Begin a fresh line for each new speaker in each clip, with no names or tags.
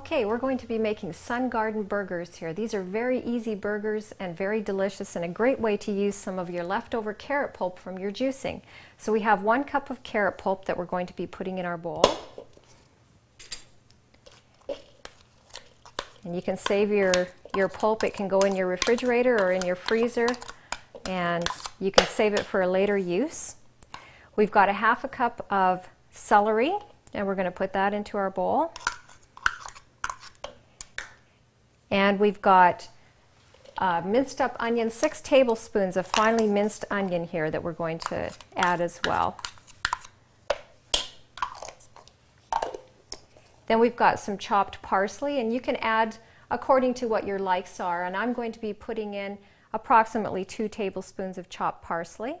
Okay, we're going to be making Sun Garden burgers here. These are very easy burgers and very delicious and a great way to use some of your leftover carrot pulp from your juicing. So we have one cup of carrot pulp that we're going to be putting in our bowl. And you can save your, your pulp. It can go in your refrigerator or in your freezer and you can save it for a later use. We've got a half a cup of celery and we're going to put that into our bowl. And we've got uh, minced up onion, six tablespoons of finely minced onion here that we're going to add as well. Then we've got some chopped parsley, and you can add according to what your likes are. And I'm going to be putting in approximately two tablespoons of chopped parsley.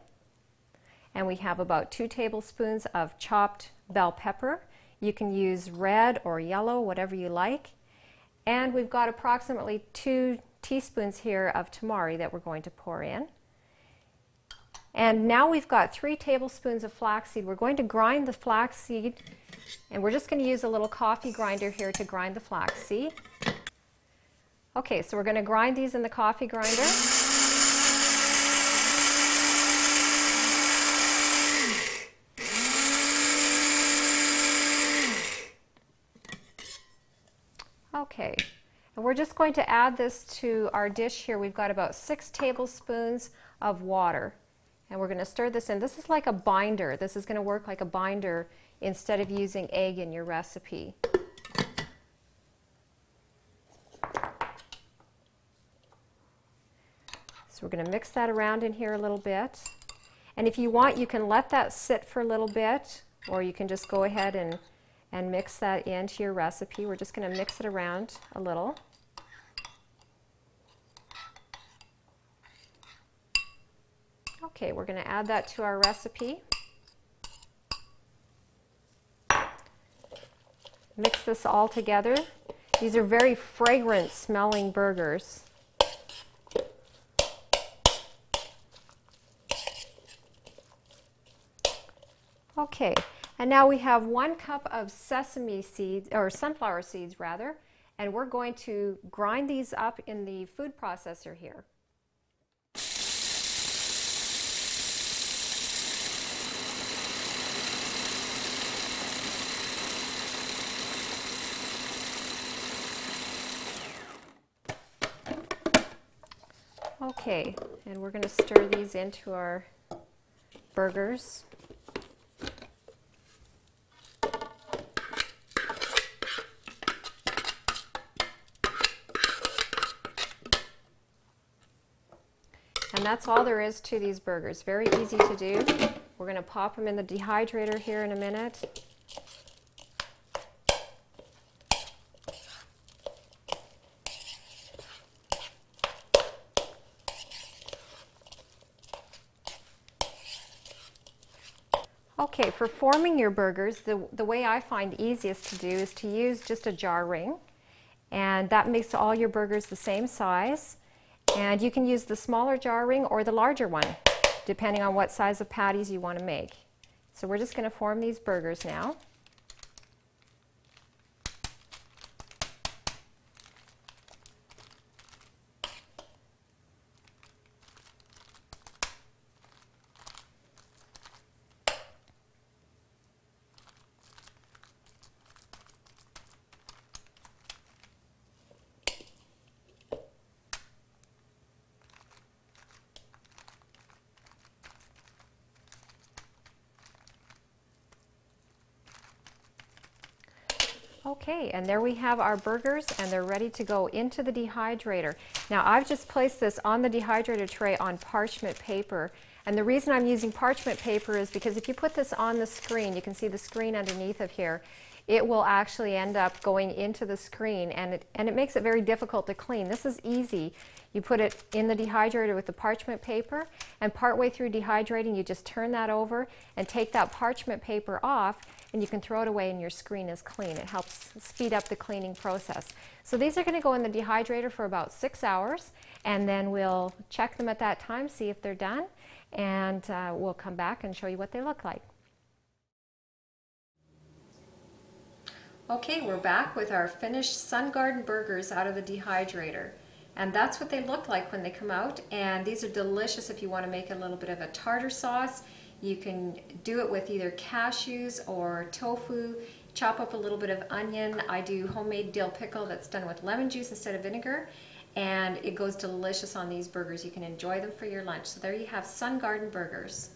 And we have about two tablespoons of chopped bell pepper. You can use red or yellow, whatever you like. And we've got approximately two teaspoons here of tamari that we're going to pour in. And now we've got three tablespoons of flaxseed. We're going to grind the flaxseed, and we're just going to use a little coffee grinder here to grind the flaxseed. Okay, so we're going to grind these in the coffee grinder. Okay, and we're just going to add this to our dish here. We've got about six tablespoons of water. And we're going to stir this in. This is like a binder. This is going to work like a binder instead of using egg in your recipe. So we're going to mix that around in here a little bit. And if you want, you can let that sit for a little bit, or you can just go ahead and and mix that into your recipe. We're just going to mix it around a little. Okay, we're going to add that to our recipe. Mix this all together. These are very fragrant smelling burgers. Okay, and now we have one cup of sesame seeds, or sunflower seeds rather, and we're going to grind these up in the food processor here. Okay, and we're going to stir these into our burgers. And that's all there is to these burgers. Very easy to do. We're going to pop them in the dehydrator here in a minute. Okay, for forming your burgers, the, the way I find easiest to do is to use just a jar ring. And that makes all your burgers the same size. And you can use the smaller jar ring or the larger one, depending on what size of patties you want to make. So we're just going to form these burgers now. Okay, and there we have our burgers and they're ready to go into the dehydrator. Now I've just placed this on the dehydrator tray on parchment paper And the reason I'm using parchment paper is because if you put this on the screen, you can see the screen underneath of here, it will actually end up going into the screen and it, and it makes it very difficult to clean. This is easy. You put it in the dehydrator with the parchment paper and partway through dehydrating you just turn that over and take that parchment paper off and you can throw it away and your screen is clean. It helps speed up the cleaning process. So these are going to go in the dehydrator for about six hours and then we'll check them at that time, see if they're done and uh, we'll come back and show you what they look like. Okay, we're back with our finished Sun Garden burgers out of the dehydrator. And that's what they look like when they come out. And these are delicious if you want to make a little bit of a tartar sauce. You can do it with either cashews or tofu. Chop up a little bit of onion. I do homemade dill pickle that's done with lemon juice instead of vinegar and it goes delicious on these burgers. You can enjoy them for your lunch. So there you have Sun Garden Burgers.